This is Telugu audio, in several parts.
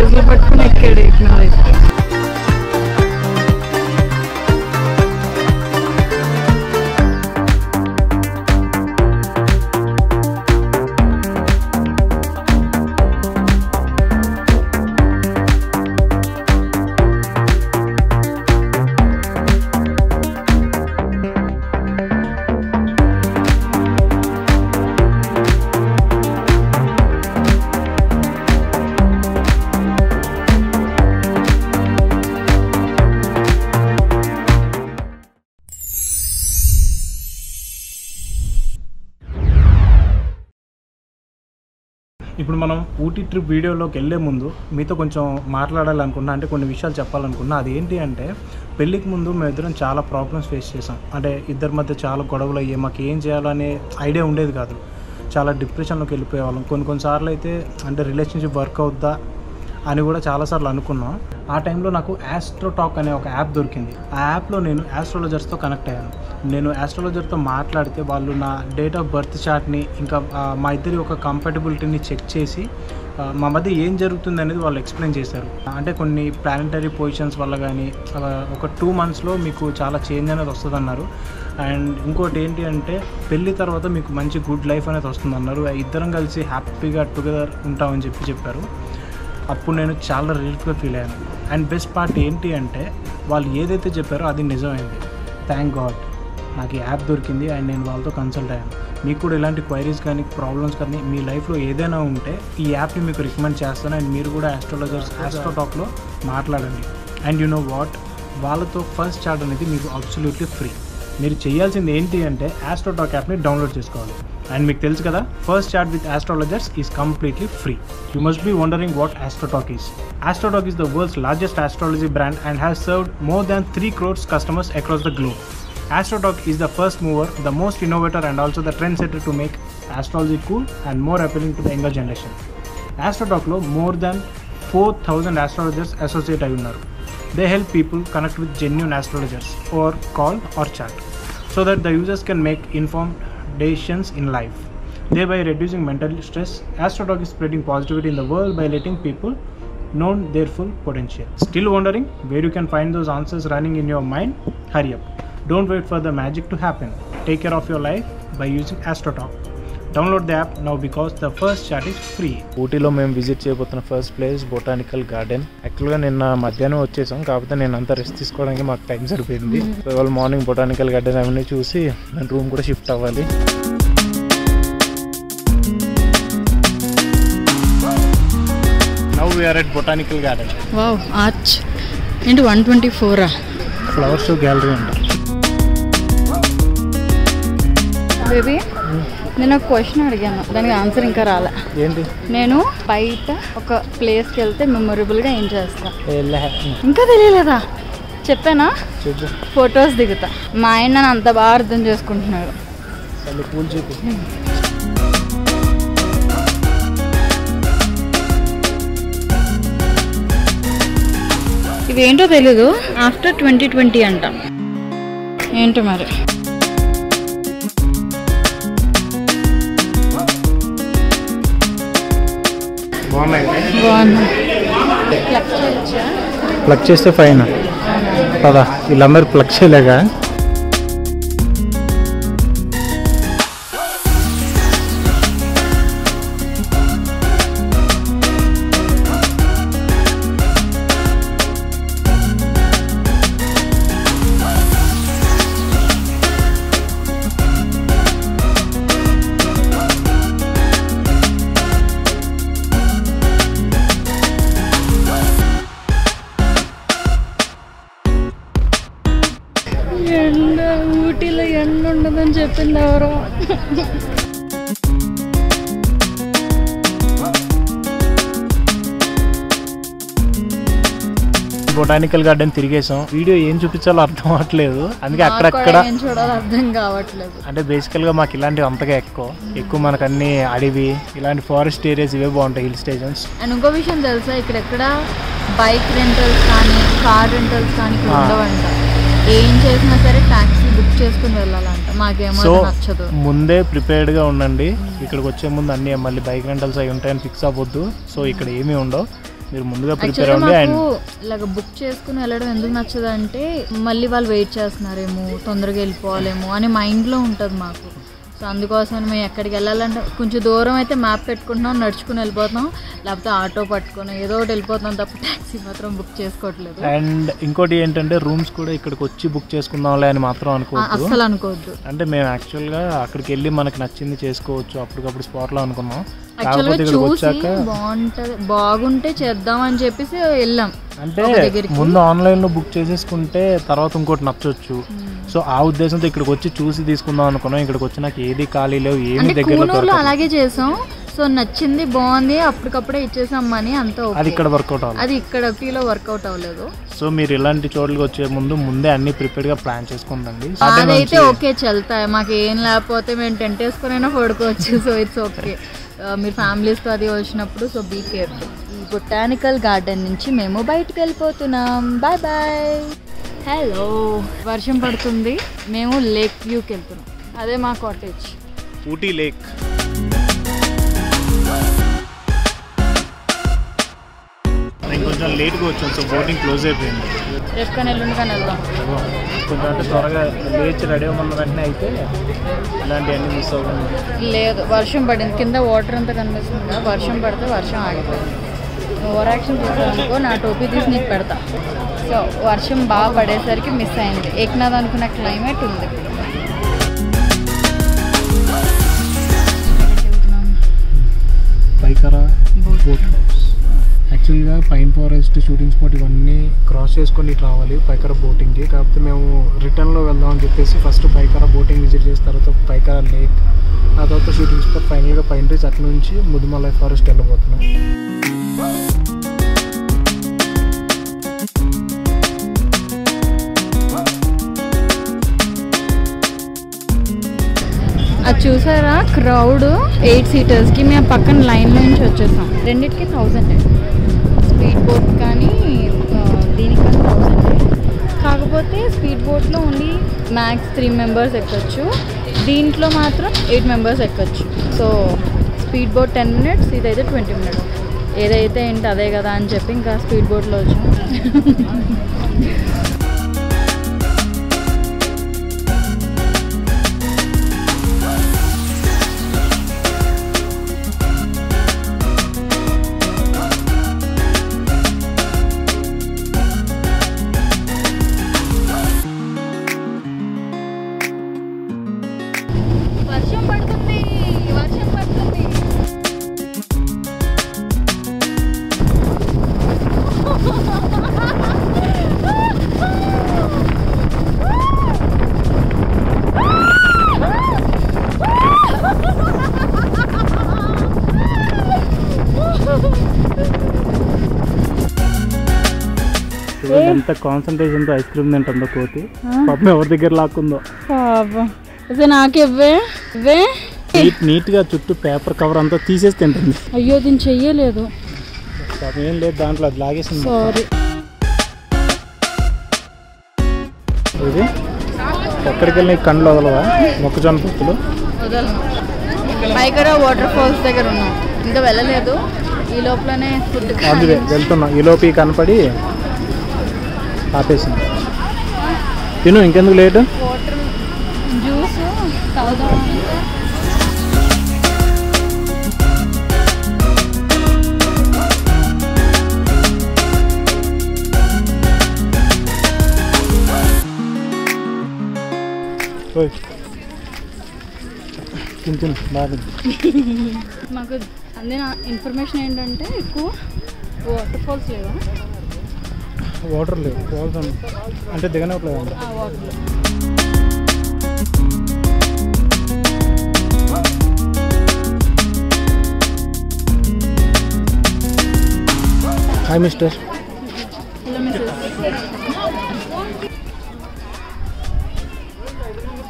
ಆಗಿರಲಿ ಬಟ್ ನೆಕ್ ಹೆಡೇಕ್ನಾಗಿತ್ತು ఇప్పుడు మనం ఊటీ ట్రిప్ వీడియోలోకి వెళ్ళే ముందు మీతో కొంచెం మాట్లాడాలనుకున్నా అంటే కొన్ని విషయాలు చెప్పాలనుకున్నా అది ఏంటి అంటే పెళ్ళికి ముందు మేము ఇద్దరం చాలా ప్రాబ్లమ్స్ ఫేస్ చేసాం. అంటే ఇద్దరి మధ్య చాలా గొడవలు అయ్యాయి. మాకు ఏం చేయాలనే ఐడియా ఉండేది కాదు. చాలా డిప్రెషన్లోకి వెళ్ళిపోయేవాళ్ళం. కొన్ని కొన్నిసార్లు అయితే అంటే రిలేషన్షిప్ వర్క్ అవుద్దా? అని కూడా చాలాసార్లు అనుకున్నాం. ఆ టైంలో నాకు ఆస్ట్రోటాక్ అనే ఒక యాప్ దొరికింది. ఆ యాప్లో నేను ఆస్ట్రాలజర్స్తో కనెక్ట్ అయ్యాను. నేను ఆస్ట్రాలజర్తో మాట్లాడితే వాళ్ళు నా డేట్ ఆఫ్ బర్త్ చార్ట్ని ఇంకా మా ఇద్దరి ఒక కంఫర్టబిలిటీని చెక్ చేసి మా మధ్య ఏం జరుగుతుంది అనేది వాళ్ళు ఎక్స్ప్లెయిన్ చేశారు. అంటే కొన్ని ప్లానటరీ పొజిషన్స్ వల్ల కానీ ఒక టూ మంత్స్లో మీకు చాలా చేంజ్ అనేది వస్తుందన్నారు. అండ్ ఇంకోటి ఏంటి అంటే పెళ్ళి తర్వాత మీకు మంచి గుడ్ లైఫ్ అనేది వస్తుందన్నారు. ఇద్దరం కలిసి హ్యాపీగా టుగెదర్ ఉంటామని చెప్పి చెప్పారు. అప్పుడు నేను చాలా రిలీఫ్గా ఫీల్ అయ్యాను. అండ్ బెస్ట్ పార్ట్ ఏంటి అంటే వాళ్ళు ఏదైతే చెప్పారో అది నిజమైంది. థ్యాంక్ గాడ్ నాకు ఈ యాప్ దొరికింది అండ్ నేను వాళ్ళతో కన్సల్ట్ అయ్యాను. మీకు కూడా ఇలాంటి క్వైరీస్ కానీ ప్రాబ్లమ్స్ కానీ మీ లైఫ్లో ఏదైనా ఉంటే ఈ యాప్ని మీకు రికమెండ్ చేస్తాను. అండ్ మీరు కూడా ఆస్ట్రాలజర్స్ ఆస్ట్రోటాక్లో మాట్లాడండి. అండ్ యు నో వాట్ వాళ్ళతో ఫస్ట్ చార్ట్ అనేది మీకు అబ్సల్యూట్లీ ఫ్రీ మీరు చేయాల్సింది ఏంటి అంటే ఆస్ట్రోటాక్ యాప్ని డౌన్లోడ్ చేసుకోవాలి. అండ్ మీకు తెలుసు కదా first chart with astrologers is completely free you must be wondering what Astrotalk is Astrotalk is the world's largest astrology brand and has served more than three crores customers across the globe Astrotalk is the first mover, the most innovator, and also the trendsetter to make astrology cool and more appealing to the younger generation. ఆస్ట్రోటాక్లో more than four thousand astrologers associate అయి ఉన్నారు. They help people connect with genuine astrologers or call or chat so that the users can make informed decisions in life, thereby reducing mental stress. astrodog is spreading positivity in the world by letting people know their full potential. Still wondering where you can find those answers running in your mind? Hurry up. Don't wait for the magic to happen. Take care of your life by using AstroTalk. Download the app now because the first chat is free ఊటీలో మేము విజిట్ చేయబోతున్న ఫస్ట్ ప్లేస్ బొటానికల్ గార్డెన్ యాక్చువల్గా నిన్న మధ్యాహ్నం వచ్చేసాం కాకపోతే నేను అంతా రెస్ట్ తీసుకోవడానికి మాకు టైం సరిపోయింది. సో ఇవాళ మార్నింగ్ బొటానికల్ గార్డెన్ అవన్నీ చూసి నేను రూమ్ కూడా షిఫ్ట్ అవ్వాలి. Now we're at botanical garden wow arch ఏంటి one twenty four flower show gallery అంట. బేబీ నేను ఒక క్వశ్చన్ అడిగాను. దానికి ఆన్సర్ ఇంకా రాలే. ఏంటి? నేను బయట ఒక ప్లేస్కి వెళ్తే మెమొరబుల్గా ఏం చేస్తా? ఇంకా తెలియలేదా? చెప్పానా? చెప్పు. ఫొటోస్ దిగుతా. మా ఆయన నన్ను అంత బాగా అర్థం చేసుకుంటున్నాడు. ఇవేంటో తెలీదు. ఆఫ్టర్ ట్వంటీ ట్వంటీ అంట. ఏంటో మరి? ప్లగ్ చేస్తే ఫైన్. పదా వీళ్ళందరూ ప్లగ్ చేయలేగా? బొటానికల్ గార్డెన్ తిరిగేసాం వీడియో ఏం చూపించాలో అర్థం అవ్వట్లేదు. అందుకే అక్కడక్కడ అర్థం కావట్లేదు. అంటే బేసికల్గా మాకు ఇలాంటివి అంతగా ఎక్కువ. ఎక్కువ మనకు అన్ని అడవి ఇలాంటి ఫారెస్ట్ ఏరియాస్ ఇవే బాగుంటాయి హిల్ స్టేషన్స్ అండ్ ఇంకో విషయం తెలుసా? ఇక్కడెక్కడ బైక్ రెంటల్స్ కానీ కార్ రెంటల్స్ కానీ ఇక్కడ. ఉండవంట. ఏం చేసినా సరే ట్యాక్సీ బుక్ చేసుకుని వెళ్ళాలంట. మాకేమో సో నచ్చదు. ముందే ప్రిపేర్డ్గా ఉండండి. ఇక్కడికి వచ్చే ముందు అన్ని మళ్ళీ బైక్ రెంటల్స్ అవి ఉంటాయని ఫిక్స్ అవ్వద్దు. సో ఇక్కడ ఏమీ ఉండవు. మీరు ముందుగా ప్రిపేర్ అవ్వండి అండ్ ఇలాగ బుక్ చేసుకుని వెళ్ళడం ఎందుకు నచ్చదు అంటే మళ్ళీ వాళ్ళు వెయిట్ చేస్తున్నారేమో తొందరగా వెళ్ళిపోవాలేమో అని మైండ్లో ఉంటుంది మాకు. సో అందుకోసం మేము ఎక్కడికి వెళ్ళాలంటే కొంచెం దూరం అయితే మ్యాప్ పెట్టుకుంటున్నాం నడుచుకుని వెళ్ళిపోతాం లేకపోతే ఆటో పట్టుకొని ఏదో ఒకటి వెళ్ళిపోతాం తప్ప ట్యాక్సీ మాత్రం బుక్ చేసుకోవట్లేదు. అండ్ ఇంకోటి ఏంటంటే రూమ్స్ కూడా ఇక్కడికి వచ్చి బుక్ చేసుకుందాంలే అని మాత్రం అనుకోవద్దు. అస్సలు అనుకోవద్దు. అంటే మేము యాక్చువల్గా అక్కడికి వెళ్ళి మనకి నచ్చింది చేసుకోవచ్చు అప్పటికప్పుడు స్పాట్లో అనుకున్నాం. యాక్చువల్గా చూసి బాగుంటుంది బాగుంటే చేద్దాం అని చెప్పేసి వెళ్ళాం. అంటే. ముందు ఆన్లైన్లో బుక్ చేసేసుకుంటే తర్వాత ఇంకోటి నచ్చొచ్చు. సో ఆ ఉద్దేశంతో ఇక్కడికి వచ్చి చూసి తీసుకుందాం అనుకున్నాం. ఇక్కడికి వచ్చి నాకు ఏది ఖాళీ లేవు ఏమి దగ్గరలో దొరకదు. అలాగే చేసాం. సో నచ్చింది బాగుంది అప్పటికప్పుడే ఇచ్చేసాం మనీ అంతా అది ఇక్కడ వర్కౌట్ అవ్వాలి అది ఇక్కడ ఒకటిలో వర్కౌట్ అవ్వలేదు. సో మీరు ఇలాంటి చోట్లకి వచ్చే ముందు ముందే అన్ని ప్రిపేర్డ్గా ప్లాన్ చేసుకుందండి. అదైతే ఓకే చల్తాయి. మాకు ఏం లేకపోతే మేము టెంట్ వేసుకునైనా పడుకోవచ్చు. సో ఇట్స్ ఓకే మీరు ఫ్యామిలీస్తో అది వచ్చినప్పుడు సో బీ కేర్ఫుల్ ఈ బొటానికల్ గార్డెన్ నుంచి మేము బయటకు వెళ్ళిపోతున్నాం. బాయ్ బాయ్ హలో వర్షం పడుతుంది. మేము లేక్ వ్యూకి వెళ్తున్నాం. అదే మా కాటేజ్ ఊటీ లేక్ కొంచెం లేట్గా వచ్చాను సో బోటింగ్ క్లోజ్ అయిపోయింది. రేపు కానీ ఎల్లుండి కానీ వెళ్దాం. కొంచెం అంటే త్వరగా లేచి రెడీ అవ్వమన్న వెంటనే అయితే ఇలాంటివన్నీ మిస్ అవ్వకుండా లేదు వర్షం పడింది. కింద వాటర్ అంతా కనిపిస్తుంది వర్షం పడితే వర్షం ఆగిపోయింది. ఓవర్ యాక్షన్ చేసావనుకో నా టోపీ తీసి నీకు పెడతా. సో వర్షం బాగా పడేసరికి మిస్ అయింది. ఎక్కినది అనుకున్న క్లైమేట్ ఉంది? పైకరా యాక్చువల్గా పైన్ ఫారెస్ట్ షూటింగ్ స్పాట్ ఇవన్నీ క్రాస్ చేసుకొని రావాలి పైకర బోటింగ్కి. కాకపోతే మేము రిటర్న్లో వెళ్దాం అని చెప్పేసి ఫస్ట్ పైకర బోటింగ్ విజిట్ చేసిన తర్వాత పైకర లేక్ ఆ తర్వాత షూటింగ్ స్పాట్ ఫైనల్గా పైన రీచ్ అక్కడ నుంచి ముదుమలై ఫారెస్ట్ వెళ్ళబోతున్నాం. అది చూసారా? క్రౌడ్ ఎయిట్ సీటర్స్కి మేము పక్కన లైన్లో నుంచి వచ్చేసాం. రెండింటికి థౌజండ్ స్పీడ్ బోట్ కానీ ఆ, దీనికి థౌజండ్ కాకపోతే స్పీడ్ బోట్లో ఓన్లీ మ్యాక్స్ త్రీ మెంబర్స్ ఎక్కొచ్చు. దీంట్లో మాత్రం eight members ఎక్కొచ్చు. So speed boat ten minutes ఇదైతే ట్వంటీ మినిట్స్. ఏదైతే ఏంటి అదే కదా అని చెప్పి ఇంకా స్పీడ్ బోట్లో వచ్చాం. ఎంత కాన్సన్ట్రేషన్తో ఐస్ క్రీమ్ తింటుందో కోతి? పాపం ఎవరి దగ్గర లాక్కుందో? పాపం. అసలు నాకు ఇవ్వే. ఇవ్వే నీట్ నీట్గా చుట్టూ పేపర్ కవర్ అంతా తీసేసి తింటుంది. అయ్యో దీన్ని చెయ్యలేదు. ఏం లేదు దాంట్లో అది లాగేసింది సారీ ఇది? ఎక్కడికి వెళ్ళిన కండ్లు వదలవా? మొక్కజొన్న పొత్తులు? పైకరా వాటర్ ఫాల్స్ దగ్గర ఉన్నాం. ఇంకా వెళ్ళలేదు. ఈ లోపలనే ఫుడ్ అందుకే వెళ్తున్నాం. ఈ లోపు ఈ కనపడి ఆపేసింది. తిను ఇంకెందుకు లేటు? జ్యూస్. మాకు అందిన ఇన్ఫర్మేషన్ ఏంటంటే ఎక్కువ వాటర్ ఫాల్స్ లేవా? వాటర్ లేవు వాటర్ అంటే దిగనట్లేదు హాయ్ మిస్టర్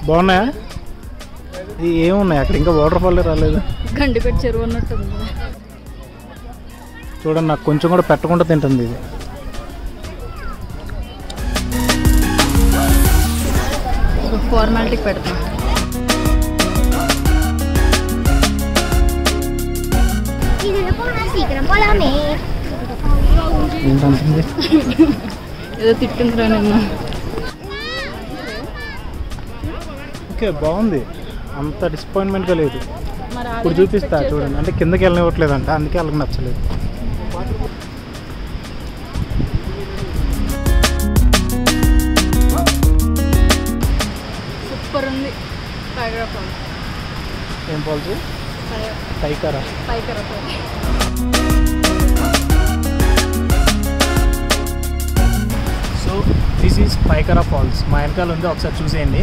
బాగున్నాయా? ఇది ఏమున్నాయి అక్కడ? ఇంకా వాటర్ ఫాల్ రాలేదు. గండిపేట చెరువు ఉన్నట్టుంది చూడండి నాకు కొంచెం కూడా పెట్టకుండా తింటుంది ఇది. ఫార్మాలిటీకి పెడతాం. ఏదో తిట్టుందిరా నిన్న. ఓకే బాగుంది. అంత డిసప్పాయింట్మెంట్గా లేదు. ఇప్పుడు చూపిస్తా చూడండి. అంటే కిందకి వెళ్ళనివ్వట్లేదంట అందుకే వాళ్ళకి నచ్చలేదు. ఏం falls Pykara. Falls so this is Pykara falls మా వెనకాల ఉంది ఒకసారి చూసేయండి.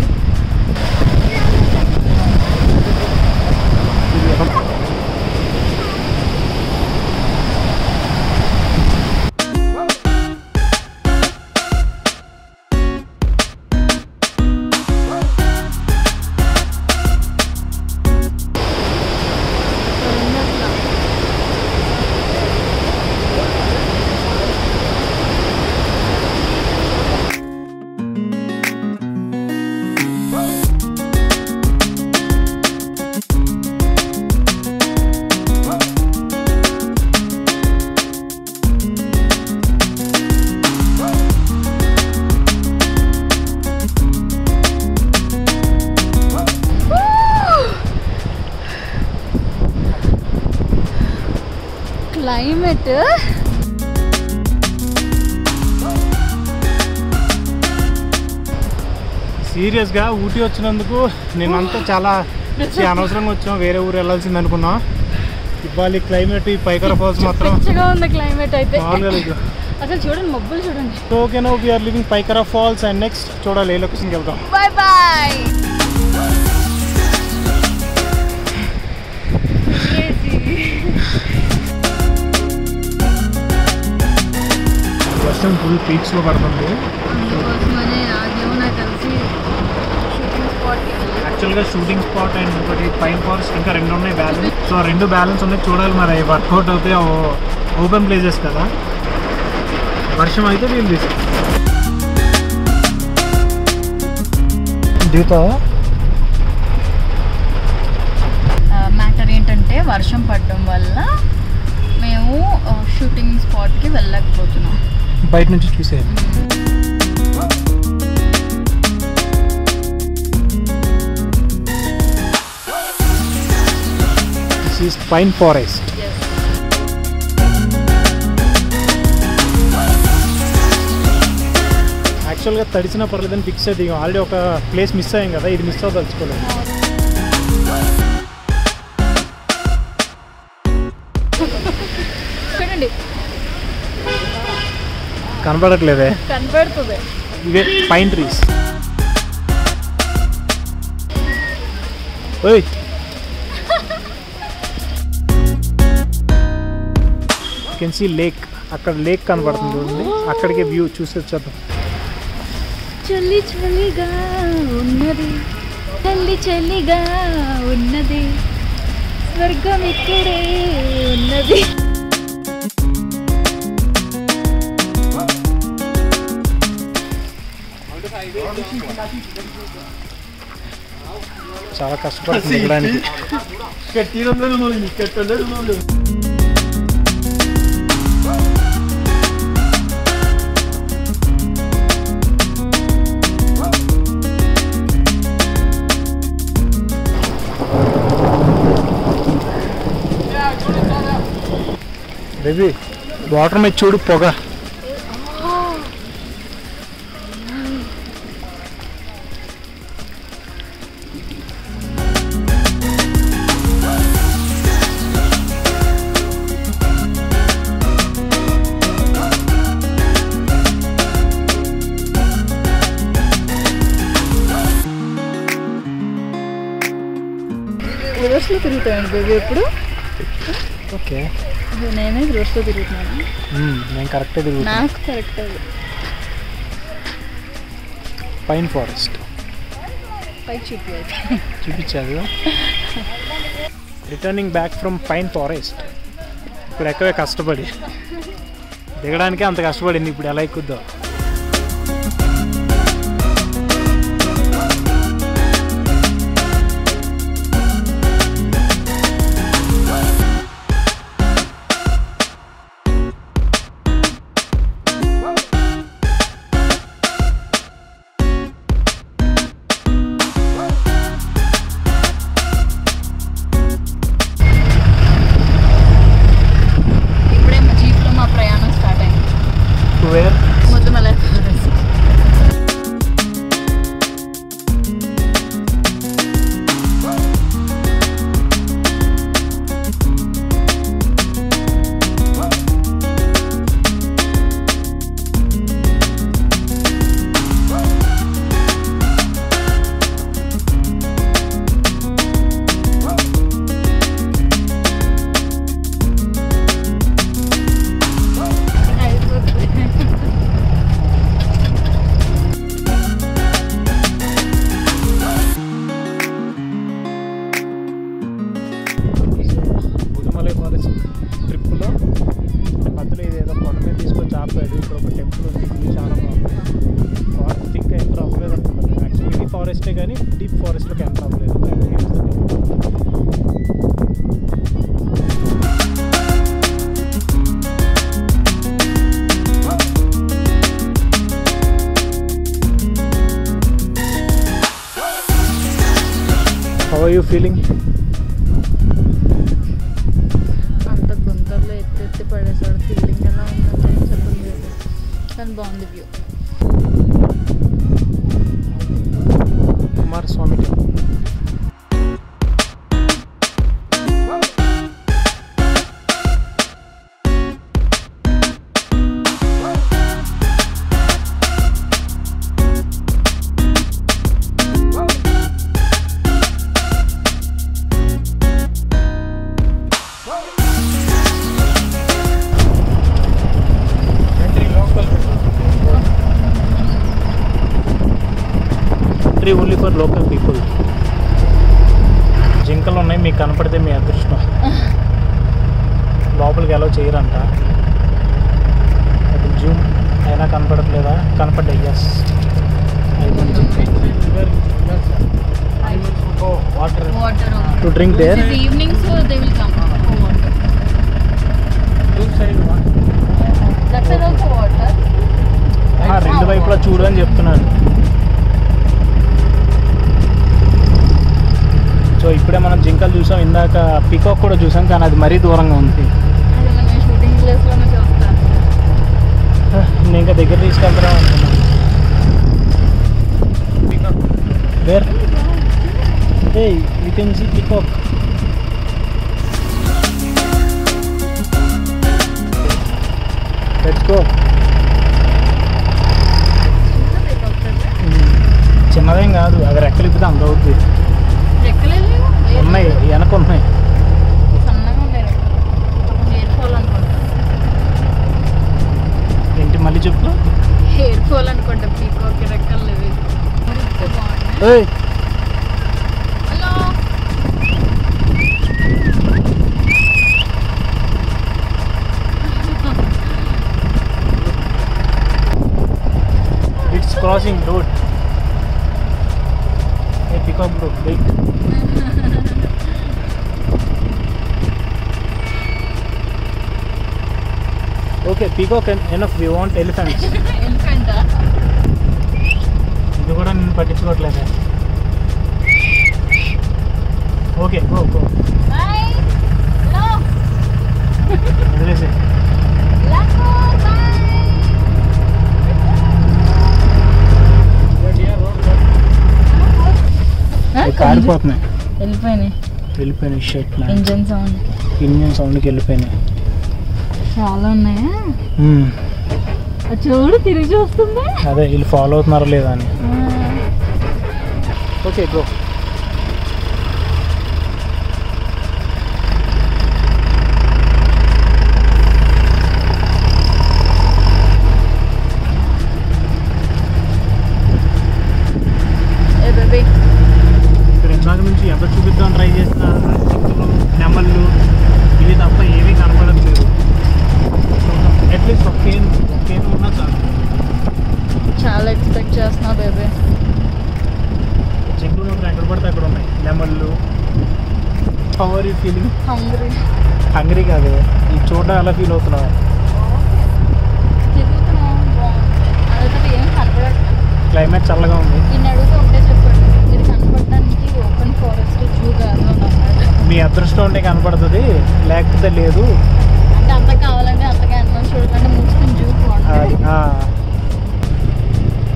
క్లైమేట్ సీరియస్గా ఊటీ వచ్చినందుకు నేనంతా చాలా అనవసరంగా వచ్చాం. వేరే ఊరు వెళ్ళాల్సింది అనుకున్నాం. ఇవ్వాలి క్లైమేట్ ఈ పైకరా ఫాల్స్ మాత్రం ఉంది క్లైమేట్ అయితే. అసలు చూడండి మబ్బులు చూడండి. Okay no we are living Pykara falls and next చూడాలి ఏ లొకేషన్కి వెళ్దాం. బాయ్ బాయ్ వర్షం ఫుల్ పీక్స్లో పడుతుంది. అందుకోసమనే షూటింగ్ యాక్చువల్గా షూటింగ్ స్పాట్ అండ్ ఒకటి పైన్ ఫారెస్ట్ ఇంకా రెండు ఉన్నాయి బ్యాలెన్స్ సో రెండు బ్యాలెన్స్ ఉన్నాయి చూడాలి మరి వర్కౌట్ అవుతాయి ఓపెన్ ప్లేసెస్ కదా. వర్షం అయితే వీళ్ళు తీసి మ్యాటర్ ఏంటంటే వర్షం పడడం వల్ల మేము షూటింగ్ స్పాట్కి వెళ్ళలేకపోతున్నాం బయట నుంచి చూసేయాలి దిస్ ఈస్ పైన్ ఫారెస్ట్ యాక్చువల్గా తడిసినా పర్లేదని ఫిక్స్ అయితే ఆల్రెడీ ఒక ప్లేస్ మిస్ అయ్యాం కదా ఇది మిస్ అవ్వదలుచుకోలేదు. కనపడట్లేదే కనపడుతుంది ఇవే పైన్ ట్రీస్. ఓయ్. కెన్ సీ లేక్ అక్కడ లేక్ కనపడుతుంది చూడండి. అక్కడికే వ్యూ చూసి వచ్చేద్దాం చల్లి చల్లిగా ఉన్నది. చల్లి చల్లిగా ఉన్నది. స్వర్గం ఇక్కడే ఉన్నది. చాలా కష్టపడుతుంది బేబీ వాటర్ మీద చూడు పొగ. రివర్స్లో తిరుగుతాయండి బేబీ ఎప్పుడు? ఓకే. నేనే రివర్స్లో తిరుగుతున్నాను. నేను కరెక్టే తిరుగుతాను నాకు కరెక్ట్ అది. Pine forest. పైకి చూపి అయితే చూపించారు returning back from pine forest. ఇప్పుడు ఎక్కవే కష్టపడి. దిగడానికే అంత కష్టపడింది ఇప్పుడు ఎలా ఎక్కుద్దో. हिमालय फारेस्ट ट्रिप मध्य पड़को चापा इनका टेपल चाल बहुत थिंक एंटर अवेद ऐक् फारेस्टे डी फारेस्ट के एंटर अवेद How are you feeling? So they will come water that is also water రెండు వైపులా చూడు అని చెప్తున్నాను. సో ఇప్పుడే మనం జింకలు చూసాం ఇందాక పికాక్ కూడా చూసాం కానీ అది మరీ దూరంగా ఉంది. నేను ఇంకా దగ్గర తీసుకెళ్తారా అనుకున్నాను where a you can see peacock let's go చిన్నదేం కాదు అది రెక్కలు ఇప్పితే అంత అవుద్ది. ఎక్కలేదు ఉన్నాయి వెనక ఉన్నాయి ఏంటి మళ్ళీ చెప్పు? హెయిర్ ఫాల్ అనుకుంటా పీకాక్ రెక్కలు ఏయ్ it's crossing road a pickup bro wait okay peacock enough we want elephants ఎందుకంటా ఇది కూడా నేను పట్టించుకోవట్లేదు okay go go boy hello వదిలేసి లక్కో కారిపోతున్నాయి వెళ్ళిపోయినాయి. వెళ్ళిపోయినాయి షర్ట్ ఇంజన్ సౌండ్ ఇంజిన్ సౌండ్కి వెళ్ళిపోయినాయి. చాలా ఉన్నాయా? చూడు తిరిగి చూస్తుంది. అదే వీళ్ళు ఫాలో అవుతున్నారో లేదా అని. ఓకే గో ఏ బేబీ ఇక్కడ ఇందాక నుంచి ఎంత చూపిద్దాం ట్రై చేసినా చిక్కులు నెమళ్ళు ఇవి తప్ప ఏమీ కనపడట్లేదు అట్లీస్ట్ ఒక కేన్ ఒక కేన్ ఉన్నా చాలు చాలా ఎక్స్పెక్ట్ చేస్తున్నా బేబీ చిక్కులు మాత్రం ఎక్కడ పడితే అక్కడ ఉన్నాయి నెమళ్ళు పవర్ యూ ఫీలింగ్ హంగ్రీ హంగ్రీ కాదు ఇది చూడడం ఎలా ఫీల్ అవుతున్నావు క్లైమేట్ చల్లగా ఉంది అడిగితే ఒకటే ఓపెన్ ఫారెస్ట్ మీ అదృష్టం ఉంటే కనపడుతుంది లేకపోతే లేదు అంటే అంత కావాలంటే అంతగా అన్నం చూడకంటే మూసుకుని జూ అది, బాగుంటుంది ఆ,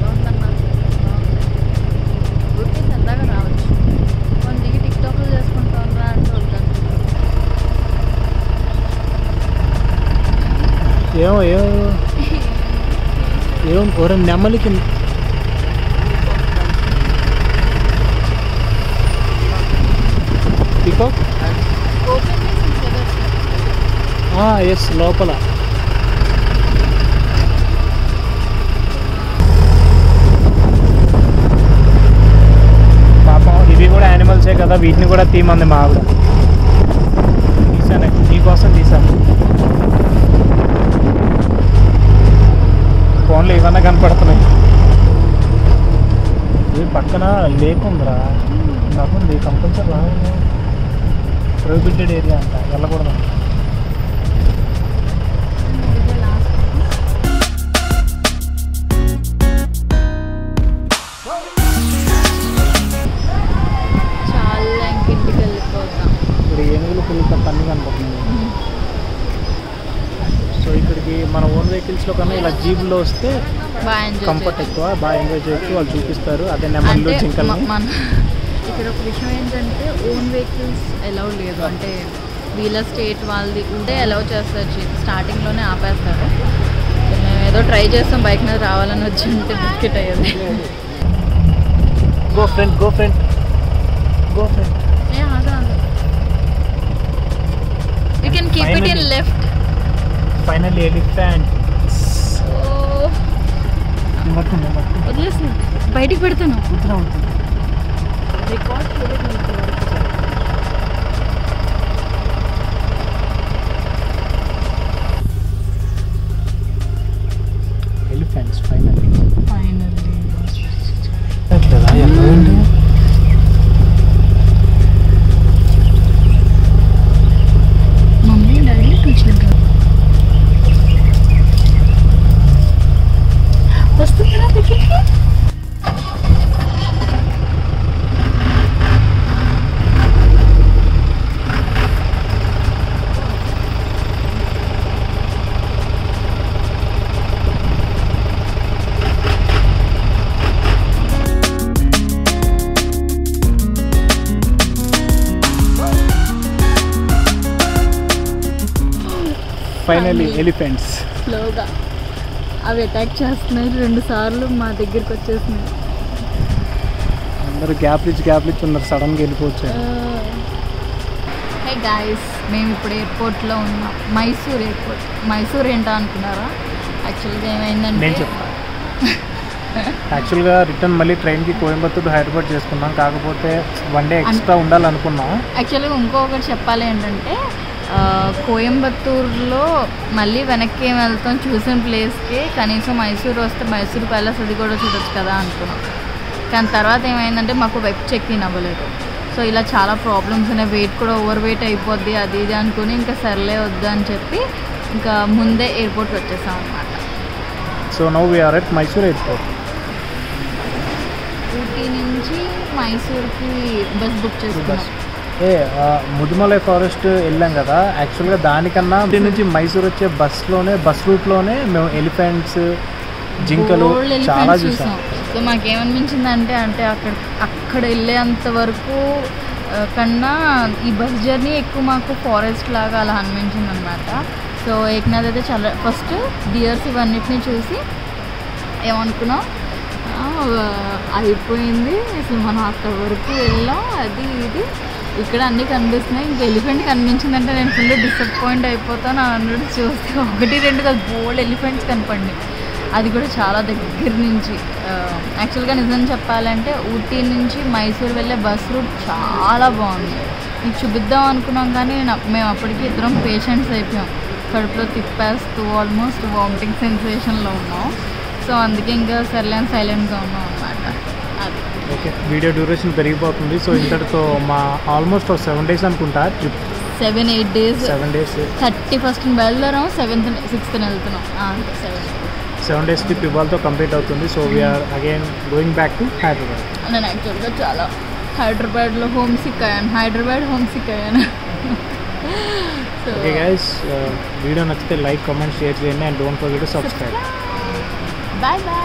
బాగుందన్నా ఊరికి సరదాగా రావచ్చు మన దిగి టిక్టాక్లు చేసుకుంటాం రా అంటే వద్దాను ఏమో ఏమో ఏమో ఒక నెమ్మలికి పికాక్ ఓపెన్ చేసి ఎస్ లోపల. పాపం ఇవి కూడా యానిమల్సే కదా వీటిని కూడా తీమంది మా ఆవిడ. తీసానే నీకోసం తీసాను ఫోన్లో ఇవన్నీ కనపడుతున్నాయి. ఇది పక్కన లేక్ ఉందిరా. కాకుంది కంపల్సరీ రావాలి. ప్రొహిబిటెడ్ ఏరియా అంట. వెళ్ళకూడదు. ఇక్కడికి మన ఓన్ వెహికల్స్లో కన్నా ఇలా జీబులో వస్తే కంఫర్ట్ ఎక్కువ బాగా ఎంజాయ్ చేయొచ్చు. వాళ్ళు చూపిస్తారు. అదే నెమళ్ళు మన ఇక్కడ ఒక విషయం ఏంటంటే ఓన్ వెహికల్స్ అలౌ లేదు. అంటే వీళ్ళ స్టేట్ వాళ్ళది ఉంటే అలౌ చేస్తారు. స్టార్టింగ్లోనే ఆపేస్తారు. మేము ఏదో ట్రై చేస్తాం బైక్ మీద రావాలని వచ్చి ఉంటే బిస్కెట్ అయ్యేది. Go friend go friend go friend you can keep it in Finally. Left final elephant వదిలేసి బయటికి పెడతాను ఎలిఫెంట్స్ ఎలిఫెంట్స్. స్లోగా. అవి అటాక్ చేస్తున్నాయి. రెండు సార్లు మా దగ్గరికి వచ్చేసినాయి. అందరూ గ్యాప్ ఇచ్చి గ్యాప్ ఇచ్చి ఉన్నారు. సడన్గా వెళ్ళిపోవచ్చు హే గాయస్ మేము ఇప్పుడు ఎయిర్పోర్ట్లో ఉన్నాం. మైసూర్ ఎయిర్పోర్ట్ మైసూర్ ఏంటో అనుకున్నారా? యాక్చువల్గా ఏమైందంటే నేను చెప్తా యాక్చువల్గా రిటర్న్ మళ్ళీ ట్రైన్కి కోయంబత్తూర్ హైదరాబాద్ చేసుకున్నాం. కాకపోతే వన్ డే ఎక్స్ట్రా ఉండాలనుకున్నాం. యాక్చువల్గా ఇంకొకటి చెప్పాలి ఏంటంటే కోయంబత్తూరులో మళ్ళీ వెనక్కి ఏం వెళ్తాం చూసిన ప్లేస్కి. కనీసం మైసూర్ వస్తే మైసూర్ ప్యాలెస్ అది కూడా చూడొచ్చు కదా అనుకున్నాం. కానీ తర్వాత ఏమైందంటే మాకు వెబ్ చెక్ ఇన్ అవ్వలేదు. సో ఇలా చాలా ప్రాబ్లమ్స్ ఉన్నాయి. వెయిట్ కూడా ఓవర్ వెయిట్ అయిపోద్ది అది ఇది అనుకుని ఇంకా సర్లే వద్దు అని చెప్పి ఇంకా ముందే ఎయిర్పోర్ట్ వచ్చేసాం అనమాట so now we're at Mysore airport Ooty నుంచి మైసూర్కి బస్ బుక్ చేసుకున్నాం. ఏ ముదుమలై ఫారెస్ట్ వెళ్ళాం కదా. యాక్చువల్గా దానికన్నా ఊటీ నుంచి మైసూర్ వచ్చే బస్లోనే బస్ రూట్లోనే మేము ఎలిఫెంట్స్ జింకలు Bold elephants చాలా చూసాం. సో మాకేమనిపించింది అంటే అంటే అక్కడ అక్కడ వెళ్ళేంత వరకు ఆ, కన్నా ఈ బస్ జర్నీ ఎక్కువ మాకు ఫారెస్ట్ లాగా అలా అనిపించింది అనమాట సో ఏకనాథ్ అయితే చాలా ఫస్ట్ డియర్స్ ఇవన్నిటిని చూసి ఏమనుకున్నాం? ఆ, అయిపోయింది. అసలు మనం అక్కడ వరకు వెళ్ళాం. అది ఇది. ఇక్కడ అన్నీ కనిపిస్తున్నాయి. ఇంకా ఎలిఫెంట్ కనిపించిందంటే నేను ఫుల్ డిసప్పాయింట్ అయిపోతాను అన్నట్టు చూస్తే ఒకటి రెండు కాదు బోల్డ్ ఎలిఫెంట్స్ కనపడి అది కూడా చాలా దగ్గర నుంచి. యాక్చువల్గా నిజం చెప్పాలంటే ఊటీ నుంచి మైసూర్ వెళ్ళే బస్ రూట్ చాలా బాగుంది. మీకు చూపిద్దాం అనుకున్నాం కానీ మేము అప్పటికి ఇద్దరం పేషెంట్స్ అయిపోయాం. కడుపులో తిప్పేస్తూ ఆల్మోస్ట్ వామిటింగ్ సెన్సేషన్లో ఉన్నాం. సో అందుకే ఇంకా సర్లేని సైలెంట్గా ఉన్నాం ఓకే. వీడియో డ్యూరేషన్ పెరిగిపోతుంది. సో ఇంతటితో మా ఆల్మోస్ట్ సెవెన్ డేస్ అనుకుంటా trip. Seven eight days. Seven days. Thirty first బయలుదేరాం సెవెంత్ సిక్స్త్ వెళ్తున్నాం. సెవెన్. సెవెన్ డేస్ ట్రిప్ ఇవాళతో కంప్లీట్ అవుతుంది. So we're again going back to Hyderabad నేను యాక్చువల్గా చాలా హైదరాబాద్లో హోమ్ సిక్ అయ్యాను హైదరాబాద్ హోమ్ సిక్ అయ్యాను ఓకే గైస్ వీడియో నచ్చితే లైక్ కామెంట్ షేర్ చేయండి. And don't forget to subscribe bye bye